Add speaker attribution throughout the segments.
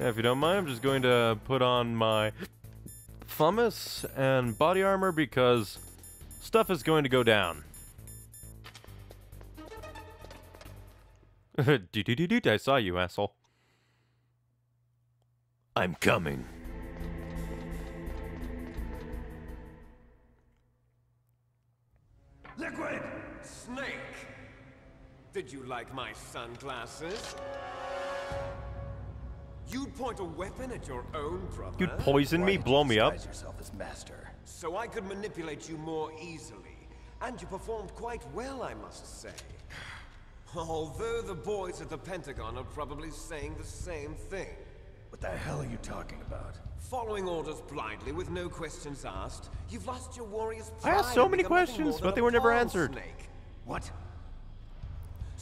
Speaker 1: Yeah, if you don't mind, I'm just going to put on my FAMAS and body armor because stuff is going to go down. do do do do I saw you, asshole. I'm coming.
Speaker 2: Liquid! Snake! Did you like my sunglasses? You'd point a weapon at your own brother?
Speaker 1: You'd poison me, blow me up.
Speaker 3: yourself as master.
Speaker 2: So I could manipulate you more easily. And you performed quite well, I must say. Although the boys at the Pentagon are probably saying the same thing.
Speaker 3: What the hell are you talking about?
Speaker 2: Following orders blindly with no questions asked, you've lost your warrior's
Speaker 1: I asked so many questions, but they were never answered.
Speaker 2: Snake.
Speaker 3: What?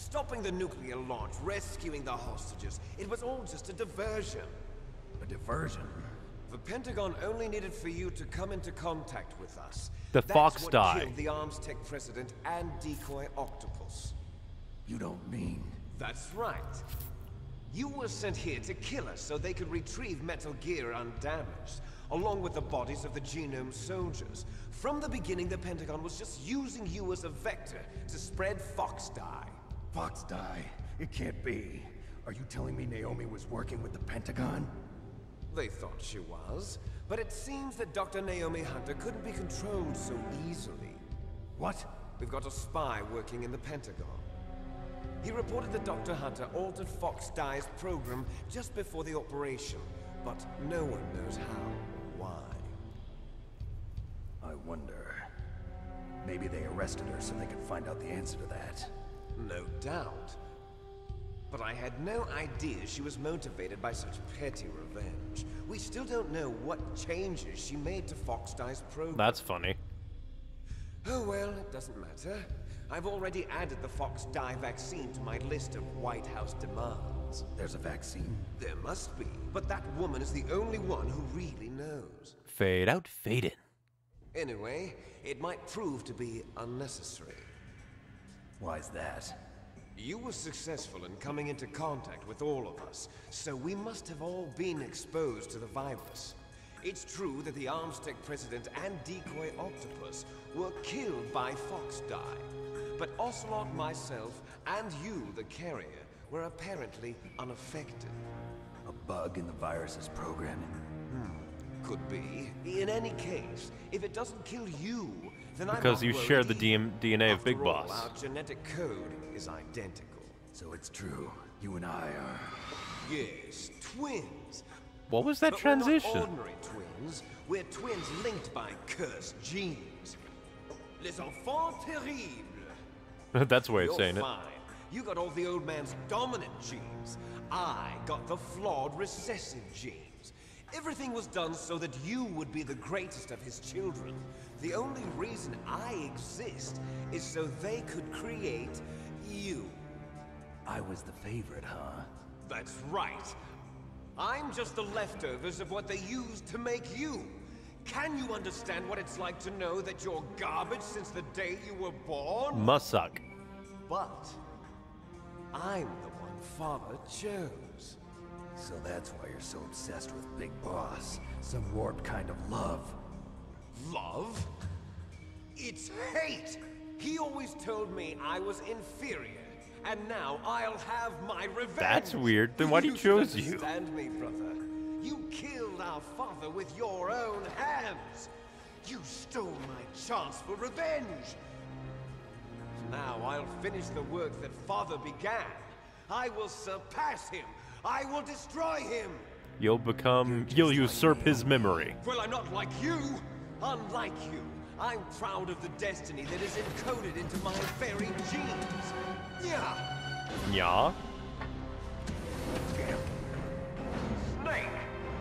Speaker 2: Stopping the nuclear launch, rescuing the hostages, it was all just a diversion.
Speaker 3: A diversion?
Speaker 2: The Pentagon only needed for you to come into contact with us.
Speaker 1: The
Speaker 2: That's
Speaker 1: Fox
Speaker 2: what
Speaker 1: die.
Speaker 2: killed the ArmsTech president and decoy octopus.
Speaker 3: You don't mean...
Speaker 2: That's right. You were sent here to kill us so they could retrieve Metal Gear undamaged, along with the bodies of the Genome soldiers. From the beginning, the Pentagon was just using you as a vector to spread
Speaker 3: FOXDIE. FOXDIE? It can't be. Are you telling me Naomi was working with the Pentagon?
Speaker 2: They thought she was, but it seems that Dr. Naomi Hunter couldn't be controlled so easily.
Speaker 3: What?
Speaker 2: We've got a spy working in the Pentagon. He reported that Dr. Hunter altered FOXDIE's program just before the operation, but no one knows how or why.
Speaker 3: I wonder... Maybe they arrested her so they could find out the answer to that.
Speaker 2: No doubt. But I had no idea she was motivated by such petty revenge. We still don't know what changes she made to FOXDIE's program.
Speaker 1: That's funny.
Speaker 2: Oh well, it doesn't matter. I've already added the FOXDIE vaccine to my list of White House demands.
Speaker 3: There's a vaccine?
Speaker 2: There must be, but that woman is the only one who really knows.
Speaker 1: Fade out, fade in.
Speaker 2: Anyway, it might prove to be unnecessary.
Speaker 3: Why's that?
Speaker 2: You were successful in coming into contact with all of us, so we must have all been exposed to the virus. It's true that the ArmsTech president and decoy octopus were killed by FOXDIE, but Ocelot, myself, and you, the carrier, were apparently unaffected.
Speaker 3: A bug in the virus's programming?
Speaker 2: Hmm, could be. In any case, if it doesn't kill you,
Speaker 1: Because
Speaker 2: not
Speaker 1: you share the. DM DNA of
Speaker 2: After
Speaker 1: Big
Speaker 2: all,
Speaker 1: Boss.
Speaker 2: Our genetic code is identical.
Speaker 3: So it's true. You and I are...
Speaker 2: Yes, twins.
Speaker 1: What was that
Speaker 2: But we're
Speaker 1: transition?
Speaker 2: not ordinary twins. We're twins linked by cursed genes. Les enfants terribles.
Speaker 1: That's the way it's
Speaker 2: You're
Speaker 1: saying it.
Speaker 2: fine. You got all the old man's dominant genes. I got the flawed recessive genes. Everything was done so that you would be the greatest of his children. The only reason I exist is so they could create you.
Speaker 3: I was the favorite, huh?
Speaker 2: That's right. I'm just the leftovers of what they used to make you. Can you understand what it's like to know that you're garbage since the day you were born?
Speaker 1: Must suck.
Speaker 2: But I'm the one Father chose.
Speaker 3: So that's why you're so obsessed with Big Boss. Some warped kind of love.
Speaker 2: Love? It's hate! He always told me I was inferior, and now I'll have my revenge!
Speaker 1: That's weird. Then why you
Speaker 2: should
Speaker 1: choose you?
Speaker 2: Understand me, brother. You killed our father with your own hands! You stole my chance for revenge! Now I'll finish the work that father began. I will surpass him! I will destroy him!
Speaker 1: You'll become. You'll usurp his memory.
Speaker 2: Well, I'm not like you. Unlike you, I'm proud of the destiny that is encoded into my very genes. Yeah.
Speaker 1: Yeah?
Speaker 2: Snake,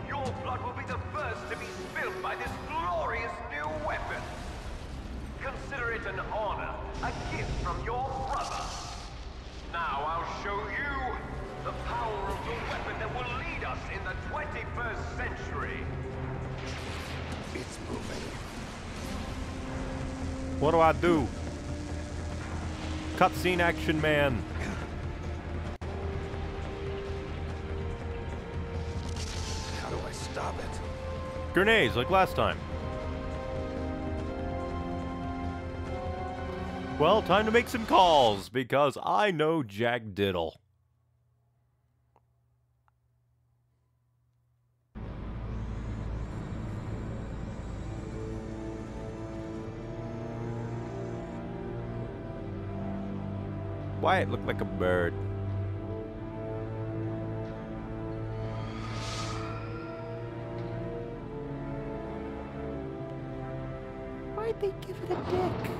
Speaker 2: your blood will be the first to be spilled by this glorious new weapon. Consider it an honor, a gift from your brother. Now I'll show you the power of the weapon that will lead us in the 21st century.
Speaker 1: What do I do? Cutscene action man. How do I stop it? Grenades, like last time. Well, time to make some calls, because I know Jack Diddle. Wyatt looked like a bird. Why'd they give it a dick?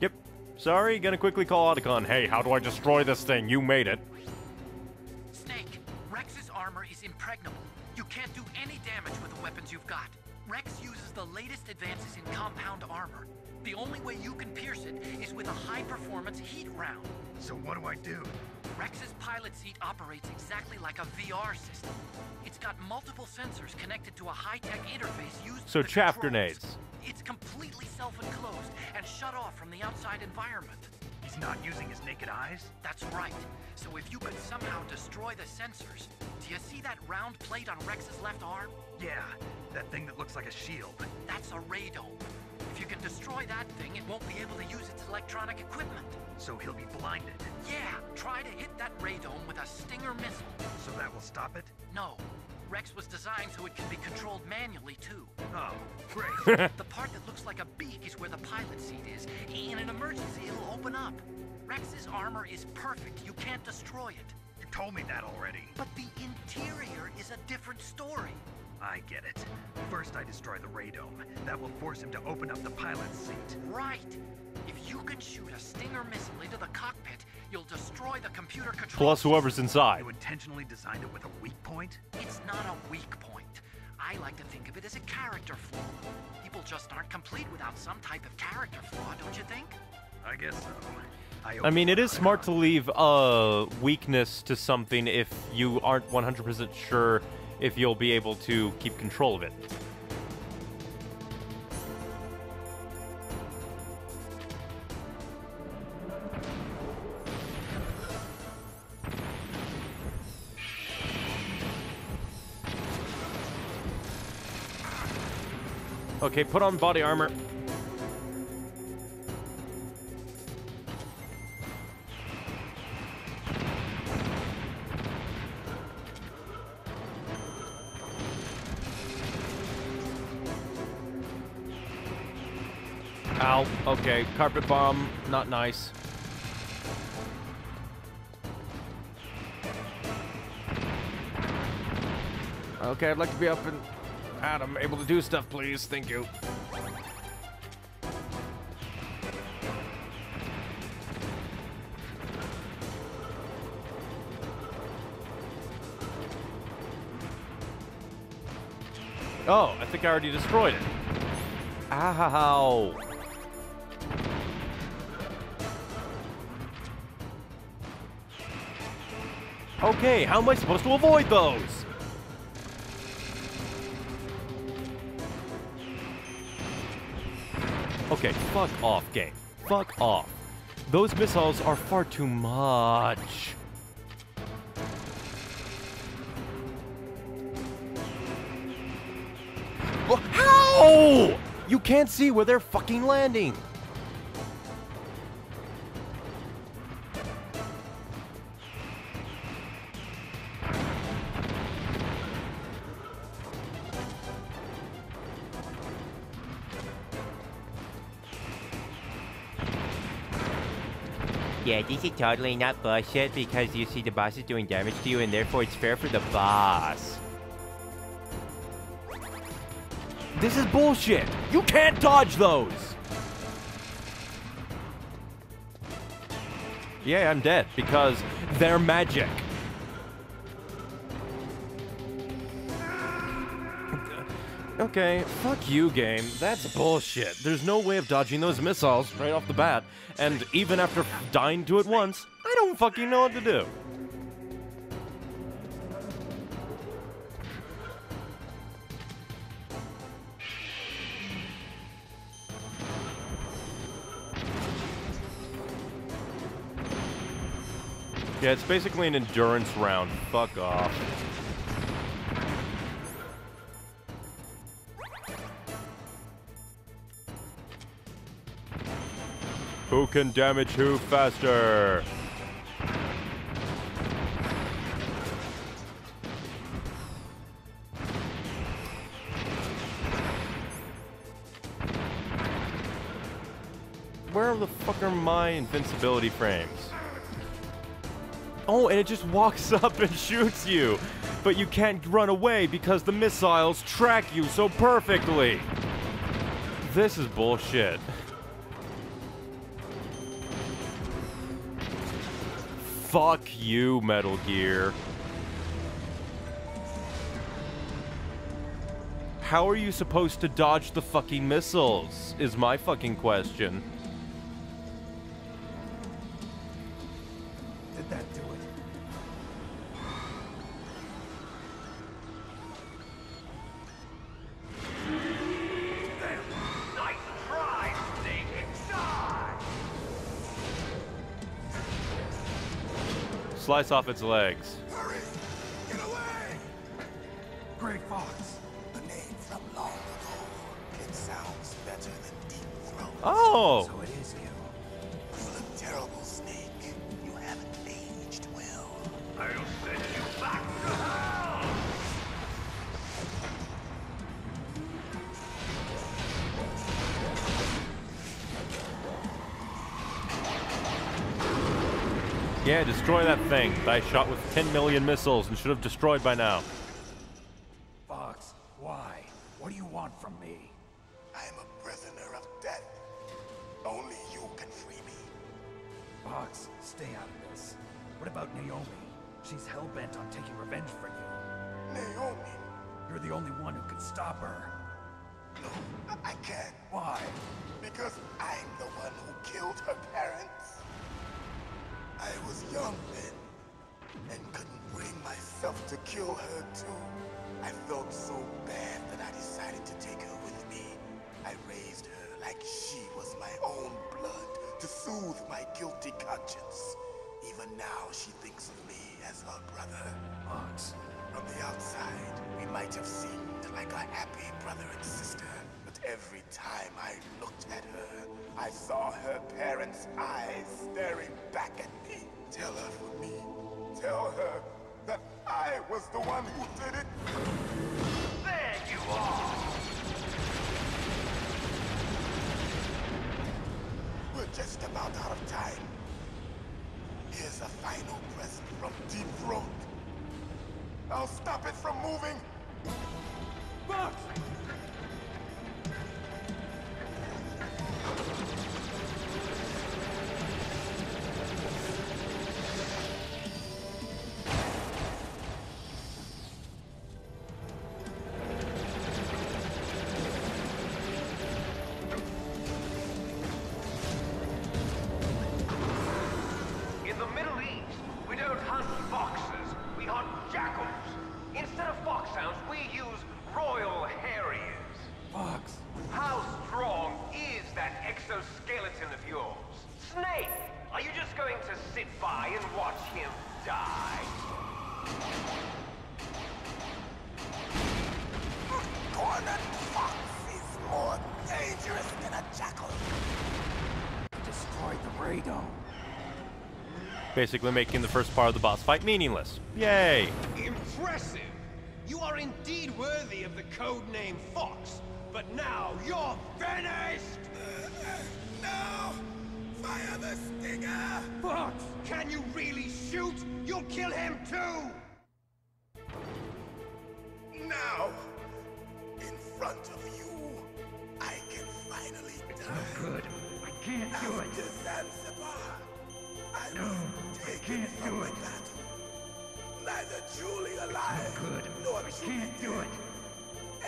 Speaker 1: Yep. Sorry, gonna quickly call Otacon. Hey, how do I destroy this thing? You made it.
Speaker 4: Impregnable. You can't do any damage with the weapons you've got. Rex uses the latest advances in compound armor. The only way you can pierce it is with a high-performance heat round.
Speaker 3: So what do I do?
Speaker 4: Rex's pilot seat operates exactly like a VR system. It's got multiple sensors connected to a high-tech interface used
Speaker 1: So
Speaker 4: for the
Speaker 1: chaff
Speaker 4: controls.
Speaker 1: grenades.
Speaker 4: It's completely self-enclosed and shut off from the outside environment.
Speaker 3: He's not using his naked eyes?
Speaker 4: That's right. So if you could somehow destroy the sensors, do you see that round plate on Rex's left arm?
Speaker 3: Yeah, that thing that looks like a shield.
Speaker 4: That's a radome. If you can destroy that thing, it won't be able to use its electronic equipment.
Speaker 3: So he'll be blinded.
Speaker 4: Yeah, try to hit that radome with a Stinger missile.
Speaker 3: So that will stop it?
Speaker 4: No. Rex was designed so it can be controlled manually, too.
Speaker 3: Oh, great.
Speaker 4: the part that looks like a beak is where the pilot seat is. In an emergency, it'll open up. Rex's armor is perfect. You can't destroy it.
Speaker 3: you told me that already.
Speaker 4: But the interior is a different story.
Speaker 3: I get it. First I destroy the radome. That will force him to open up the pilot's seat.
Speaker 4: Right. If you can shoot a Stinger missile into the cockpit, you'll destroy the computer control.
Speaker 1: Plus whoever's inside.
Speaker 3: You intentionally designed it with a weak point?
Speaker 4: It's not a weak point. I like to think of it as a character flaw. People just aren't complete without some type of character flaw, don't you think?
Speaker 3: I guess so.
Speaker 1: I mean, it is smart to leave a weakness to something if you aren't 100% sure if you'll be able to keep control of it. Okay, put on body armor. Ow. Okay, carpet bomb. Not nice. Okay, I'd like to be up and Adam, able to do stuff, please. Thank you. Oh, I think I already destroyed it. Ow. Okay, how am I supposed to avoid those? Okay, fuck off, game. Fuck off. Those missiles are far too much. How? You can't see where they're fucking landing.
Speaker 5: Yeah, this is totally not bullshit because you see the boss is doing damage to you and therefore it's fair for the boss.
Speaker 1: This is bullshit. You can't dodge those. Yeah, I'm dead because they're magic. Okay, fuck you, game. That's bullshit. There's no way of dodging those missiles right off the bat, and even after dying to it once, I don't fucking know what to do. Yeah, it's basically an endurance round. Fuck off. Who can damage who faster? Where the fuck are my invincibility frames? Oh, and it just walks up and shoots you. But you can't run away because the missiles track you so perfectly. This is bullshit. you, Metal Gear. How are you supposed to dodge the fucking missiles? Is my fucking question. Slice off its legs.
Speaker 3: Hurry! Get away! Gray Fox.
Speaker 6: A name from long ago. It sounds better than Deep Throat.
Speaker 1: Oh!
Speaker 3: So
Speaker 1: thing that I shot with 10 million missiles and should have destroyed by now.
Speaker 3: Fox, why? What do you want from me?
Speaker 6: I am a prisoner of death. Only you can free me.
Speaker 3: Fox, stay out of this. What about Naomi? She's hell-bent on taking revenge for you.
Speaker 6: Naomi.
Speaker 3: You're the only one who can stop her.
Speaker 6: No, I- I can't.
Speaker 3: Why?
Speaker 6: Because I'm the one who killed her parents. I was young then, and couldn't bring myself to kill her too. I felt so bad that I decided to take her with me. I raised her like she was my own blood to soothe my guilty conscience. Even now, she thinks of me as her brother.
Speaker 3: Fox,
Speaker 6: From the outside, we might have seemed like a happy brother and sister, but every time I looked at her, I saw her parents' eyes staring back at me. Tell her for me. Tell her that I was the one who did it.
Speaker 2: There you are!
Speaker 6: We're just about out of time. Here's a final present from Deep Throat. I'll stop it from moving.
Speaker 3: Fox!
Speaker 1: Basically making the first part of the boss fight meaningless. Yay!
Speaker 2: Impressive! You are indeed worthy of the code name Fox, but now you're finished!
Speaker 6: No! Fire the stinger!
Speaker 3: Fox!
Speaker 2: Can you really shoot? You'll kill him too!
Speaker 6: Now, in front of you, I can finally die.
Speaker 3: Good. I can't do it.
Speaker 6: After Zanzibar, I
Speaker 3: No,
Speaker 6: was
Speaker 3: I
Speaker 6: taken
Speaker 3: can't
Speaker 6: from
Speaker 3: do
Speaker 6: the
Speaker 3: it.
Speaker 6: battle. Neither truly alive,
Speaker 3: Good.
Speaker 6: nor
Speaker 3: I can't do it.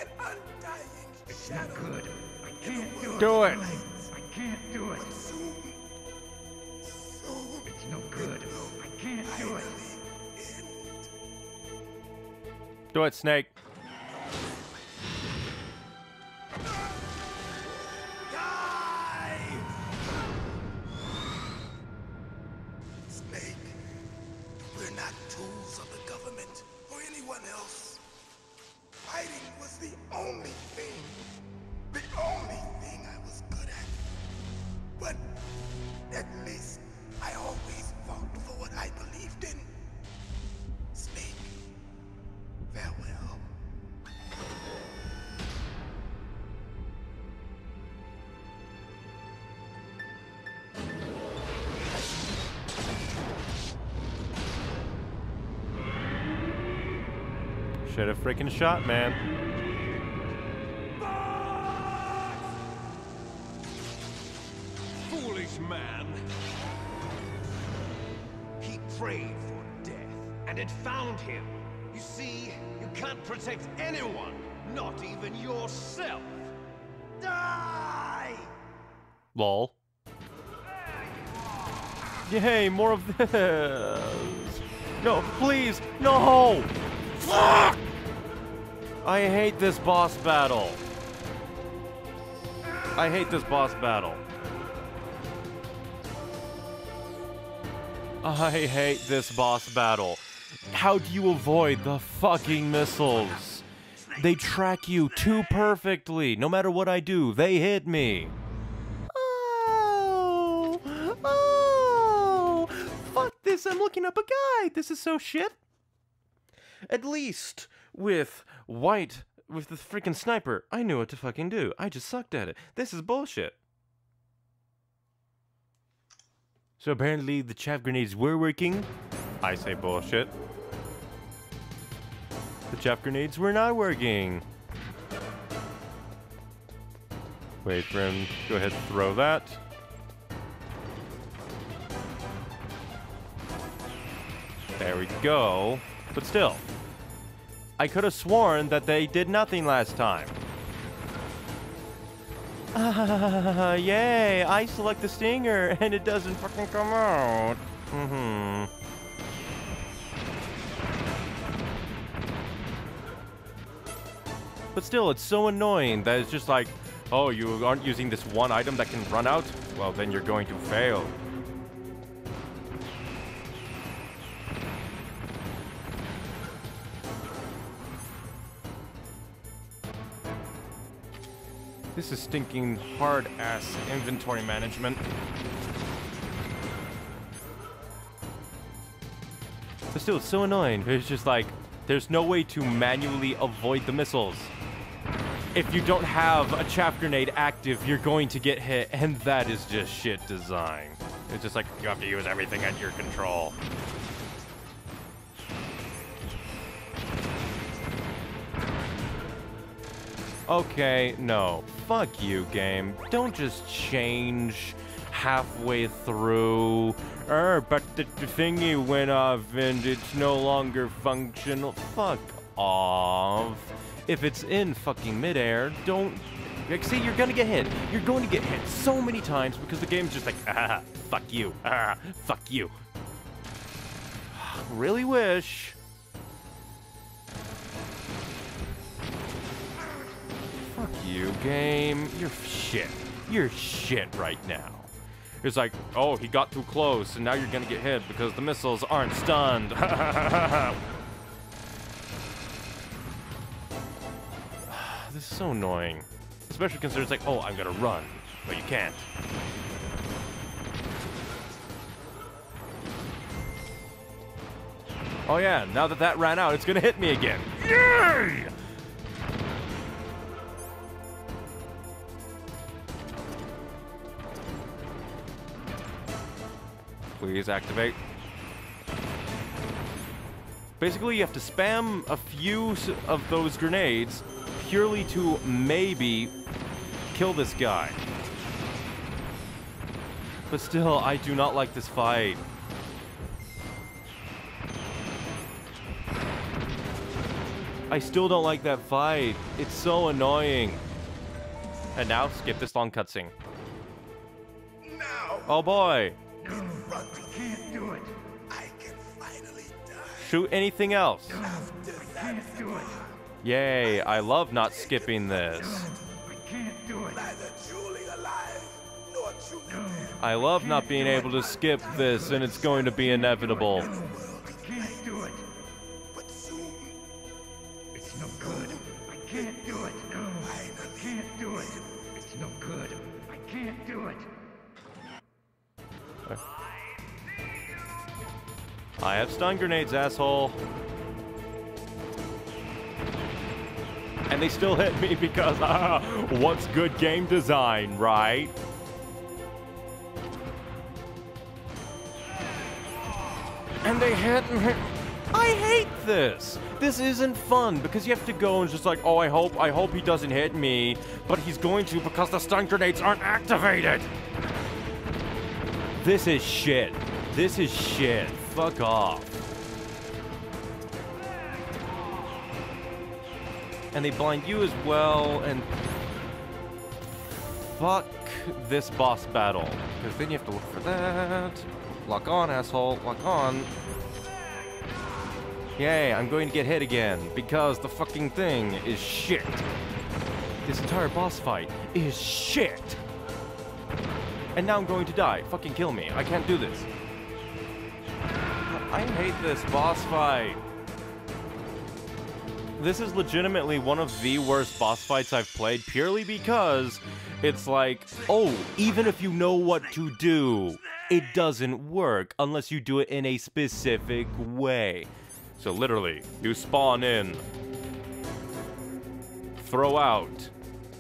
Speaker 6: An undying
Speaker 3: It's
Speaker 6: shadow.
Speaker 3: not good. I can't do it.
Speaker 1: Do it!
Speaker 3: I can't do it.
Speaker 6: Soon, soon,
Speaker 3: It's no good. I can't do it.
Speaker 6: end.
Speaker 1: Do it, Snake,
Speaker 6: else. Fighting was the only thing, the only thing I was good at. But at least I always
Speaker 1: Should have freaking shot, man.
Speaker 2: Foolish man! He prayed for death, and it found him. You see, you can't protect anyone, not even yourself. Die!
Speaker 1: Lol. Yay, more of this. No, please, no! I hate this boss battle. I hate this boss battle. I hate this boss battle. How do you avoid the fucking missiles? They track you too perfectly. No matter what I do, they hit me. Oh, oh, fuck this. I'm looking up a guide. This is so shit. At least with white, with the freaking sniper, I knew what to fucking do. I just sucked at it. This is bullshit. So apparently the chaff grenades were working. I say bullshit. The chaff grenades were not working. Wait for him. Go ahead and throw that. There we go. But still, I could have sworn that they did nothing last time. Ah, yay! I select the stinger and it doesn't fucking come out. Mm-hmm. But still, it's so annoying that it's just like, oh, you aren't using this one item that can run out? Well, then you're going to fail. This is stinking hard ass inventory management. But still, it's so annoying. It's just like, there's no way to manually avoid the missiles. If you don't have a chaff grenade active, you're going to get hit, and that is just shit design. It's just like, you have to use everything at your control. Okay, no. Fuck you, game. Don't just change halfway through. Er, but the, the thingy went off and it's no longer functional. Fuck off. If it's in fucking midair, don't. Like, see, you're gonna get hit. You're going to get hit so many times because the game's just like, ah, fuck you, ah, fuck you. really wish. Fuck you, game. You're shit. You're shit right now. It's like, oh, he got too close, and now you're gonna get hit because the missiles aren't stunned. this is so annoying. Especially considering it's like, oh, I'm gonna run. But you can't. Oh yeah, now that that ran out, it's gonna hit me again. Yay! Please activate. Basically, you have to spam a few of those grenades purely to maybe kill this guy. But still, I do not like this fight. I still don't like that fight. It's so annoying. And now, skip this long cutscene.
Speaker 6: Now,
Speaker 1: Oh boy
Speaker 6: run.
Speaker 3: I can't do it.
Speaker 6: I can finally die.
Speaker 1: Shoot anything else.
Speaker 6: After I
Speaker 3: can't do it.
Speaker 1: Yay, I, I love not skipping this.
Speaker 3: I can't do it.
Speaker 6: Neither truly alive nor.
Speaker 1: I love not being able to skip this, and it's going to be inevitable.
Speaker 3: I
Speaker 1: have stun grenades, asshole. And they still hit me because, ah, what's good game design, right? And they hit me. I hate this. This isn't fun because you have to go and just like, oh, I hope, I hope he doesn't hit me, but he's going to because the stun grenades aren't activated. This is shit. This is shit. Fuck off. And they blind you as well, and fuck this boss battle. Because then you have to look for that. Lock on, asshole. Lock on. Yay, I'm going to get hit again because the fucking thing is shit. This entire boss fight is shit. And now I'm going to die. Fucking kill me. I can't do this. I hate this boss fight. This is legitimately one of the worst boss fights I've played purely because it's like, oh, even if you know what to do, it doesn't work unless you do it in a specific way. So literally, you spawn in, throw out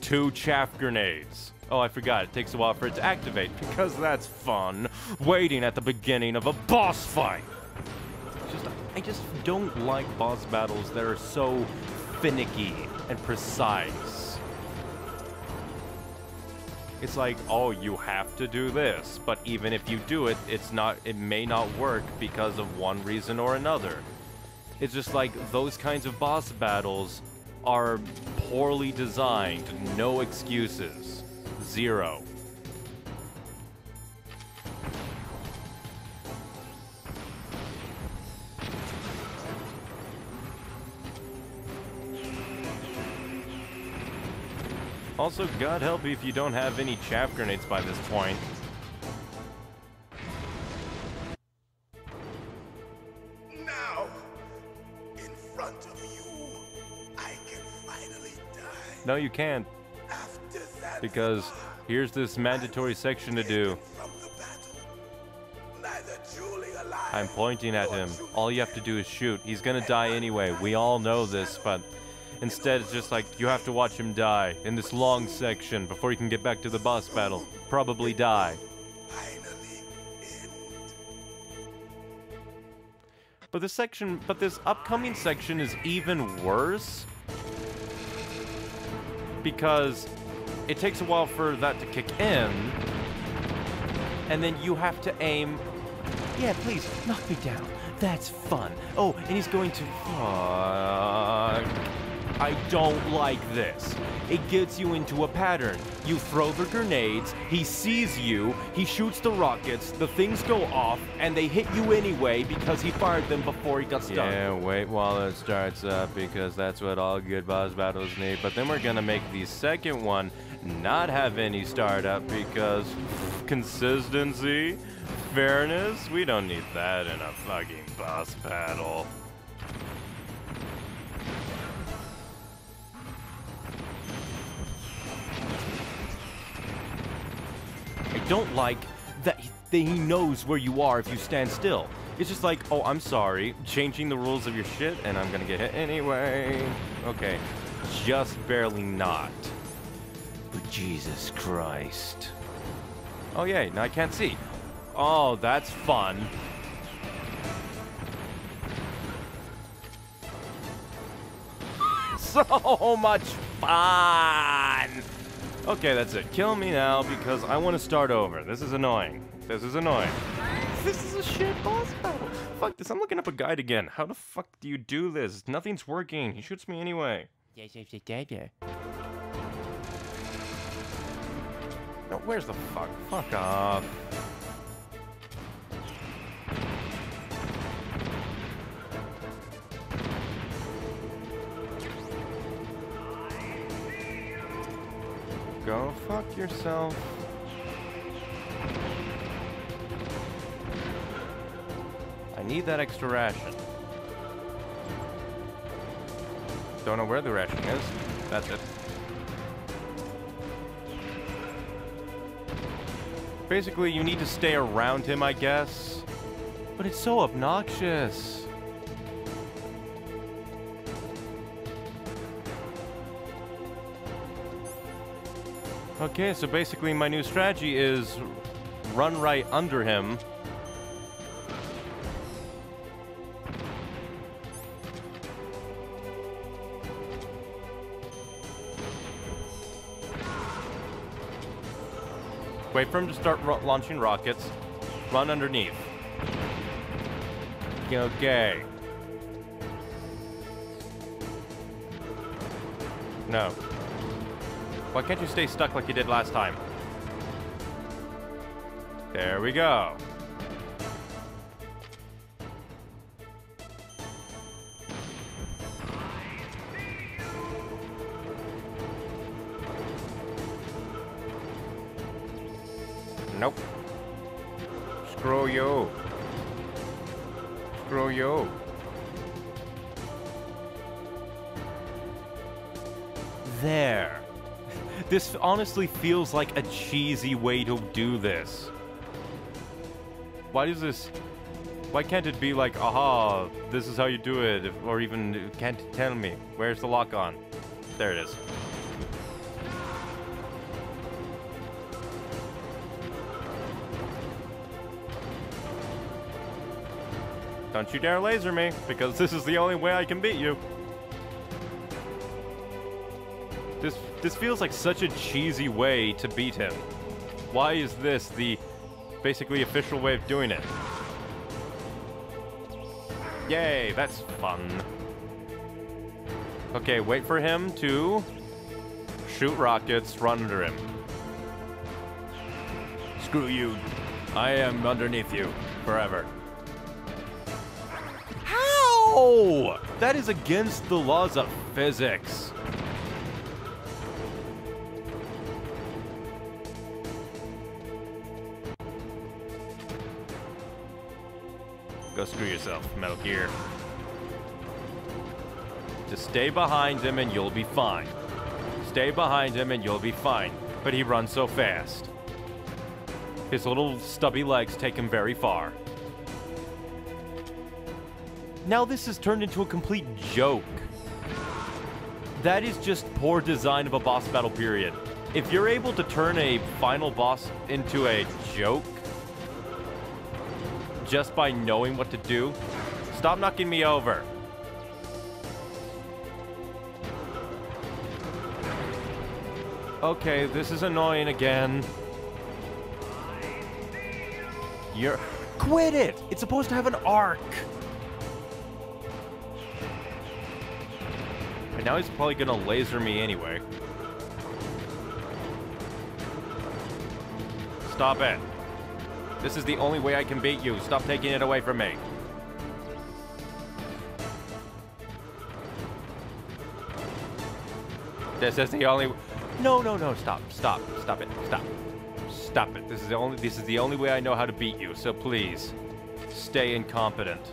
Speaker 1: two chaff grenades. Oh, I forgot, it takes a while for it to activate because that's fun, waiting at the beginning of a boss fight. I just don't like boss battles that are so finicky and precise. It's like, oh, you have to do this, but even if you do it, it's not, it may not work because of one reason or another. It's just like those kinds of boss battles are poorly designed, no excuses, zero. Also, God help you if you don't have any chaff grenades by this point.
Speaker 6: Now, in front of you, I can finally die.
Speaker 1: No, you can't, because here's this mandatory section to do.
Speaker 6: from the battle, neither truly alive
Speaker 1: I'm pointing at him. All you have to do is shoot. He's gonna die anyway. We all know this, but instead it's just like you have to watch him die in this long section before you can get back to the boss battle. Probably die. But this section, but this upcoming section is even worse because it takes a while for that to kick in, and then you have to aim. Yeah, please knock me down. That's fun. Oh, and he's going to. Fuck. I don't like this. It gets you into a pattern. You throw the grenades, he sees you, he shoots the rockets, the things go off, and they hit you anyway because he fired them before he got stunned. Yeah, wait while it starts up because that's what all good boss battles need. But then we're gonna make the second one not have any startup because consistency, fairness, we don't need that in a fucking boss battle. Don't like that he, knows where you are if you stand still. It's just like, oh, I'm sorry, changing the rules of your shit, and I'm gonna get hit anyway. Okay, just barely not. But Jesus Christ. Oh, yay, now I can't see. Oh, that's fun. so much fun! Okay, that's it. Kill me now because I want to start over. This is annoying. This is annoying. This is a shit boss battle. Fuck this. I'm looking up a guide again. How the fuck do you do this? Nothing's working. He shoots me anyway. Yeah, yeah, yeah, No, where's the fuck? Fuck off. Go fuck yourself. I need that extra ration. Don't know where the ration is. That's it. Basically, you need to stay around him, I guess. But it's so obnoxious. Okay, so basically my new strategy is run right under him. Wait for him to start ro launching rockets. Run underneath. Okay. No. Why can't you stay stuck like you did last time? There we go. Nope. Screw you. Screw you. There. This honestly feels like a cheesy way to do this. Why does this... Why can't it be like, aha, this is how you do it, or even, can't tell me, where's the lock on? There it is. Don't you dare laser me, because this is the only way I can beat you. This feels like such a cheesy way to beat him. Why is this the basically official way of doing it? Yay, that's fun. Okay, wait for him to shoot rockets, run under him. Screw you. I am underneath you forever. How? That is against the laws of physics. Go screw yourself, Metal Gear. Just stay behind him and you'll be fine. Stay behind him and you'll be fine. But he runs so fast. His little stubby legs take him very far. Now this has turned into a complete joke. That is just poor design of a boss battle period. If you're able to turn a final boss into a joke just by knowing what to do, stop knocking me over. Okay, this is annoying again. You're... Quit it! It's supposed to have an arc! And now he's probably gonna laser me anyway. Stop it. This is the only way I can beat you. Stop taking it away from me. This is the only... No, no, no, stop, stop, stop it, stop. Stop it. This is the only this is the only way I know how to beat you. So please, stay incompetent.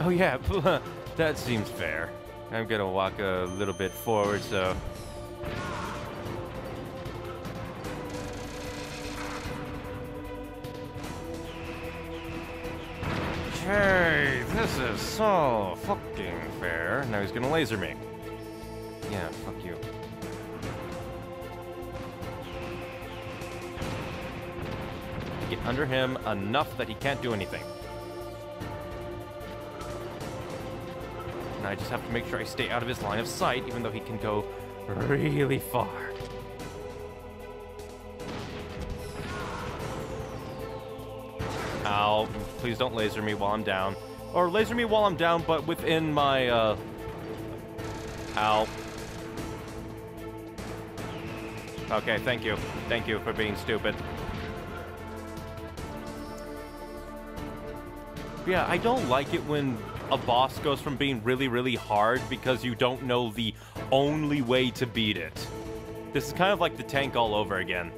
Speaker 1: Oh yeah, that seems fair. I'm gonna walk a little bit forward, so this is so fucking fair. Now he's gonna laser me. Yeah, fuck you. Get under him enough that he can't do anything. And I just have to make sure I stay out of his line of sight, even though he can go really far. Ow. Please don't laser me while I'm down. Or laser me while I'm down, but within my, uh... Ow. Okay, thank you. Thank you for being stupid. Yeah, I don't like it when a boss goes from being really, really hard because you don't know the only way to beat it. This is kind of like the tank all over again.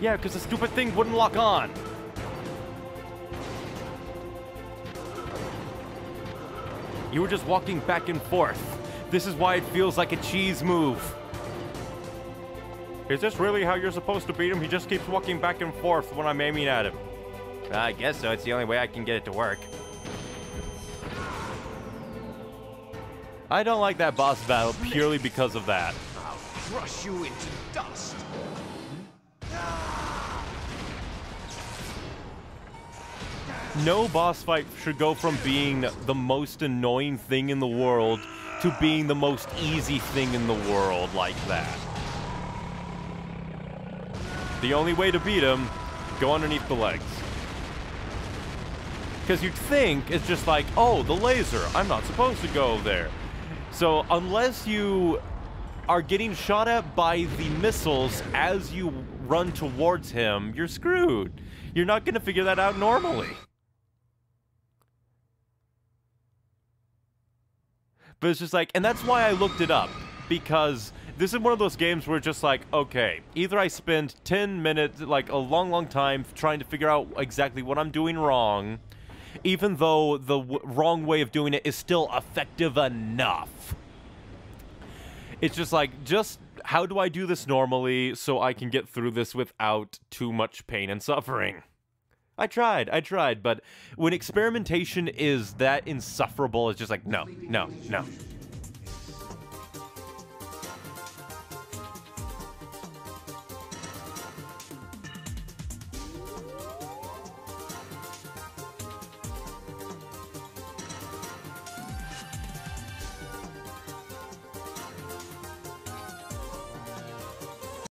Speaker 1: Yeah, because the stupid thing wouldn't lock on. You were just walking back and forth. This is why it feels like a cheese move. Is this really how you're supposed to beat him? He just keeps walking back and forth when I'm aiming at him.
Speaker 5: I guess so. It's the only way I can get it to work.
Speaker 1: I don't like that boss battle purely because of that.
Speaker 2: I'll crush you into dust.
Speaker 1: No boss fight should go from being the most annoying thing in the world to being the most easy thing in the world like that. The only way to beat him, go underneath the legs. Because you'd think it's just like, oh, the laser, I'm not supposed to go there. So unless you are getting shot at by the missiles as you run towards him, you're screwed. You're not going to figure that out normally. But it's just like, and that's why I looked it up because this is one of those games where just like, okay, either I spend 10 minutes, like a long, long time trying to figure out exactly what I'm doing wrong, even though the wrong way of doing it is still effective enough. It's just like, just how do I do this normally so I can get through this without too much pain and suffering? I tried, I tried, but when experimentation is that insufferable, it's just like, no, no, no.